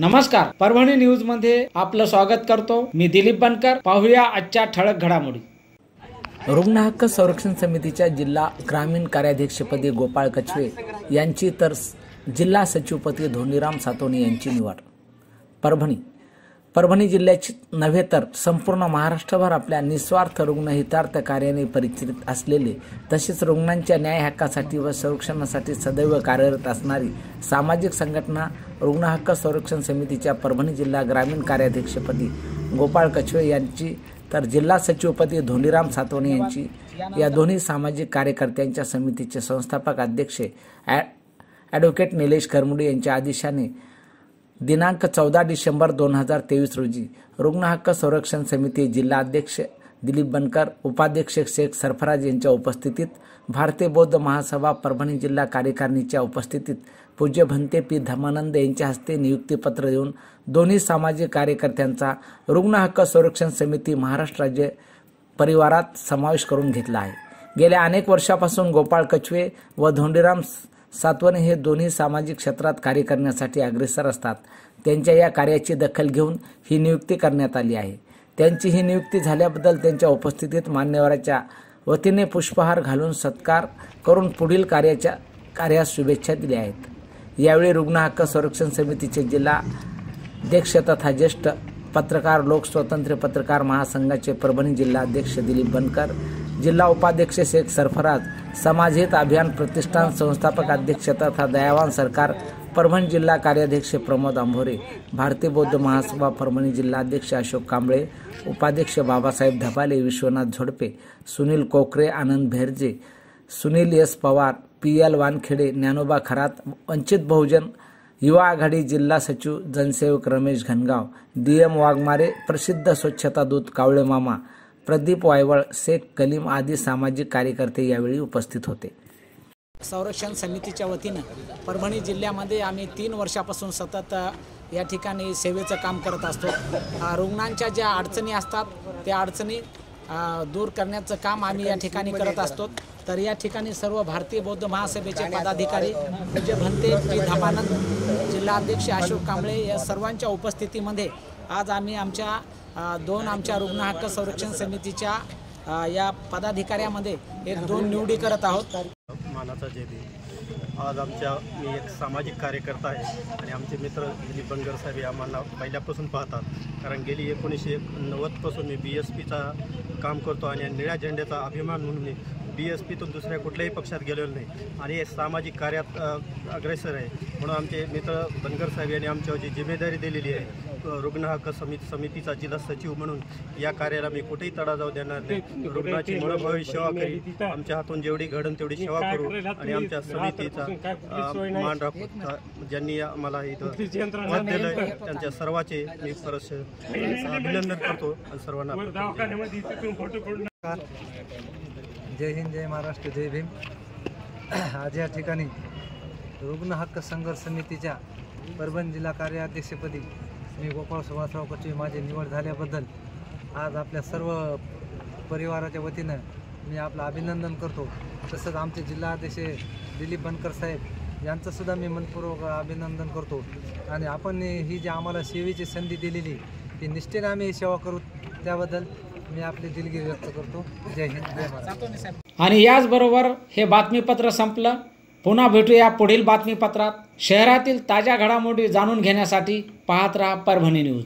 नमस्कार. परभणी न्यूजमध्ये आपलं स्वागत करतो. मी दिलीप बनकर. पाहूया आजच्या ठळक घडामोडी. रुग्ण हक्क संरक्षण समितीच्या जिल्हा ग्रामीण कार्याध्यक्षपदी गोपाळ कछवे यांची तर जिल्हा सचिवपदी धोनीराम सातोने यांची निवड. परभणी. परभणी जिल्ह्याची नव्हे तर संपूर्ण महाराष्ट्रभर आपल्या निस्वार्थ रुग्ण हितार्थ कार्याने परिचित असलेले तसेच रुग्णांच्या न्याय हक्कासाठी व संरक्षणासाठी सदैव कार्यरत असणारी सामाजिक संघटना रुग्ण हक्क संरक्षण समितीच्या परभणी जिल्हा ग्रामीण कार्याध्यक्षपदी गोपाळ कछवे यांची तर जिल्हा सचिवपदी धोनीराम सातवणे यांची या दोन्ही सामाजिक कार्यकर्त्यांच्या समितीचे संस्थापक अध्यक्ष ॲ ॲडव्होकेट निलेश करमुडे यांच्या आदेशाने दिनांक चौदा डिसेंबर दोन हजार तेवीस रोजी रुग्ण हक्क संरक्षण समिती जिल्हा अध्यक्ष दिलीप बनकर उपाध्यक्ष शेख सरफराज यांच्या उपस्थितीत भारतीय बौद्ध महासभा परभणी जिल्हा कार्यकारिणीच्या उपस्थितीत पूज्य भंते पी धमानंद यांच्या हस्ते नियुक्तीपत्र देऊन दोन्ही सामाजिक कार्यकर्त्यांचा रुग्ण हक्क संरक्षण समिती महाराष्ट्र राज्य परिवारात समावेश करून घेतला आहे. गेल्या अनेक वर्षापासून गोपाळ कचवे व धोंडीराम सातवणे हे दोन्ही सामाजिक क्षेत्रात कार्य करण्यासाठी अग्रेसर असतात. त्यांच्या या कार्याची दखल घेऊन ही नियुक्ती करण्यात आली आहे. त्यांची ही नियुक्ती झाल्याबद्दल त्यांच्या उपस्थितीत मान्यवराच्या वतीने पुष्पहार घालून सत्कार करून पुढील कार्याच्या कार्यास शुभेच्छा दिल्या आहेत. यावेळी रुग्ण हक्क संरक्षण समितीचे जिल्हा अध्यक्ष तथा ज्येष्ठ पत्रकार लोकस्वातंत्र्य पत्रकार महासंघाचे परभणी जिल्हा अध्यक्ष दिलीप बनकर जिल्हा उपाध्यक्ष शेख सरफराज समाजहित अभियान प्रतिष्ठान संस्थापक अध्यक्ष तथा दयावान सरकार परभणी जिल्हा कार्याध्यक्ष प्रमोद आंभोरे भारतीय बौद्ध महासभा परभणी जिल्हाध्यक्ष अशोक कांबळे उपाध्यक्ष Babasaheb Dhabale Vishwanath Zodpe Sunil Kokare Anand Bherje Sunil S Pawar P L Wankhede Dnyanoba Kharat Vanchit Bahujan Yuva Aghadi जिल्हा सचिव जनसेवक रमेश घनगाव डी एम वाघमारे प्रसिद्ध स्वच्छता दूत कावळे मामा प्रदीप वायवळ शेख कलीम आदी सामाजिक कार्यकर्ते यावेळी उपस्थित होते. संरक्षण समितीच्या वतीनं परभणी जिल्ह्यामध्ये आम्ही तीन वर्षापासून सतत या ठिकाणी सेवेचं काम करत असतो. रुग्णांच्या ज्या अडचणी असतात त्या अडचणी दूर करण्याचं काम आम्ही या ठिकाणी करत असतो. तर या ठिकाणी सर्व भारतीय बौद्ध महासभेचे पदाधिकारी पूज्य भंते पी धमानंद जिल्हाध्यक्ष अशोक कांबळे या सर्वांच्या उपस्थितीमध्ये आज आम्ही आमच्या दोन आमच्या रुग्ण हक्क संरक्षण समितीच्या या पदाधिकाऱ्यामध्ये एक दोन निवडी करत आहोत. मानाचा जय देव आज आमच्या मी एक सामाजिक कार्यकर्ता आहे आणि आमचे मित्र दिलीप बनगर साहेब आम्हाला पहिल्यापासून पाहतात. कारण गेली एकोणीसशे नव्वदपासून मी बी एस पीचा काम करतो आणि निळ्या झेंड्याचा अभिमान म्हणून मी बी एस पीतून दुसऱ्या कुठल्याही पक्षात गेलेलो नाही. आणि हे सामाजिक कार्यात अग्रेसर आहे. म्हणून आमचे मित्र बनगर साहेब यांनी आमच्यावर जी जिम्मेदारी दिलेली आहे. रुग्ण हक्क समिती समितीचा जिल्हा सचिव म्हणून या कार्याला मी कुठेही तडा जाऊ देणार नाही. रुग्णाची मनोभावी सेवा करी. आमच्या हातून जेवढी घडण तेवढी सेवा करू. आणि आमच्या समितीचा मान राखू ज्यांनी आम्हाला इथं दिलं त्यांच्या सर्वाचे मी परत अभिनंदन करतो. आणि सर्वांना जय हिंद जय महाराष्ट्र जय भीम. आज या ठिकाणी रुग्ण हक्क संघर्ष समितीच्या परभणी जिल्हा कार्याध्यक्षपदी मी गोपाळ सुभाषराव कचवे माझी निवड झाल्याबद्दल आज आपल्या सर्व परिवाराच्या वतीनं मी आपलं अभिनंदन करतो. तसंच आमचे जिल्हाध्यक्ष दिलीप बनकर साहेब यांचंसुद्धा मी मनपूर्वक अभिनंदन करतो. आणि आपण ही जी आम्हाला सेवेची संधी दिलेली ती निष्ठेने आम्ही सेवा करू त्याबद्दल मी आपली दिलगिरी व्यक्त करतो. जय हिंद जय महाराष्ट्र आणि याचबरोबर हे बातमीपत्र संपलं. पुन्हा भेटूया पुढील बातमीपत्रात. शहरातील ताज्या घडामोडी जाणून घेण्यासाठी पाहत राहा परभणी न्यूज.